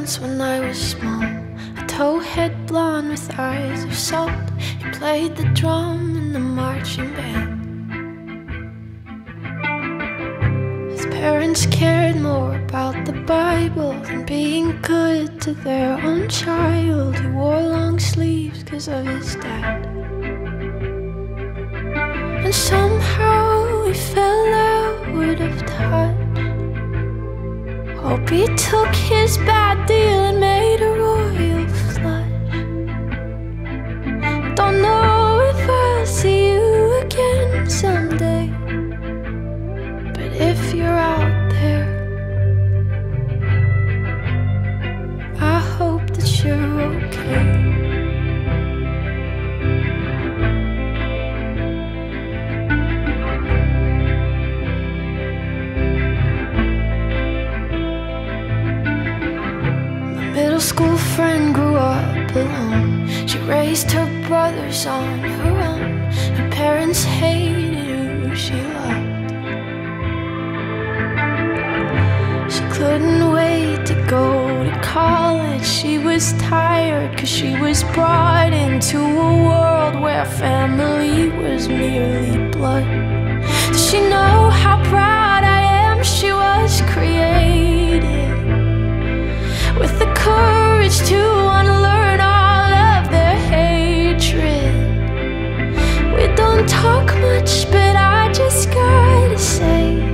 once when I was small. A towhead blonde with eyes of salt. He played the drum in the marching band. His parents cared more about the Bible than being good to their own child. He wore long sleeves because of his dad. And somehow took his bad deal and made a royal flush. Don't know if I'll see you again someday. But if you're out there, I hope that you're okay. School friend grew up alone. She raised her brothers on her own. Her parents hated who she loved. She couldn't wait to go to college. She was tired cause she was brought into a world where family was merely blood. Talk much, but I just gotta say,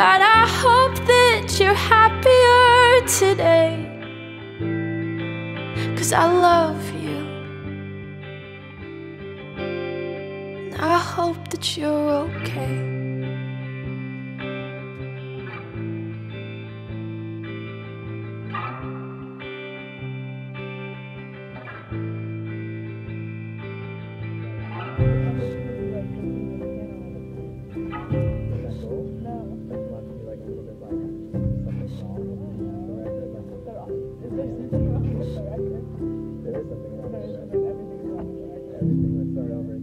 God, I hope that you're happier today. Cause I love you. And I hope that you're okay. Everything, let's start over.